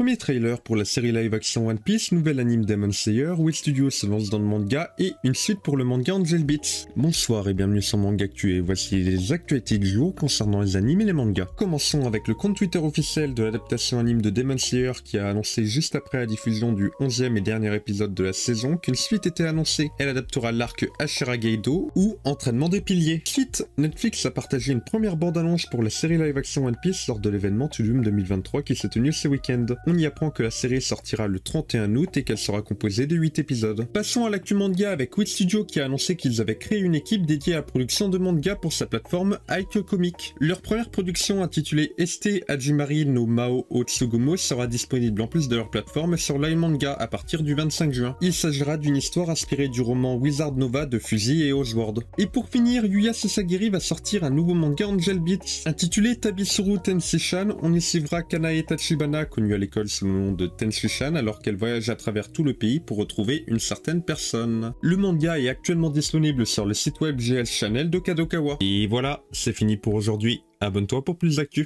Premier trailer pour la série live action One Piece, nouvel anime Demon Slayer, Will Studio se dans le manga et une suite pour le manga Angel Beats. Bonsoir et bienvenue sur Manga Actu et voici les actualités du jour concernant les animes et les mangas. Commençons avec le compte Twitter officiel de l'adaptation anime de Demon Slayer qui a annoncé juste après la diffusion du 11e et dernier épisode de la saison qu'une suite était annoncée. Elle adaptera l'arc Ashera Geido ou Entraînement des piliers. Suite, Netflix a partagé une première bande-annonce pour la série live action One Piece lors de l'événement Tulum 2023 qui s'est tenu ce week-end. On y apprend que la série sortira le 31 août et qu'elle sera composée de 8 épisodes. Passons à l'actu manga avec Wit Studio qui a annoncé qu'ils avaient créé une équipe dédiée à la production de manga pour sa plateforme Ike Comic. Leur première production intitulée Este Hajimari no Mao Otsugomo sera disponible en plus de leur plateforme sur Manga à partir du 25 juin. Il s'agira d'une histoire inspirée du roman Wizard Nova de Fusy et Oswald. Et pour finir, Yuya Sasagiri va sortir un nouveau manga Angel Beats intitulé Tabisuru Tensishan. On y suivra Kanae Tachibana, connue à l'école sous le nom de Tensushan alors qu'elle voyage à travers tout le pays pour retrouver une certaine personne. Le manga est actuellement disponible sur le site web GL Channel de Kadokawa. Et voilà, c'est fini pour aujourd'hui. Abonne-toi pour plus d'actu.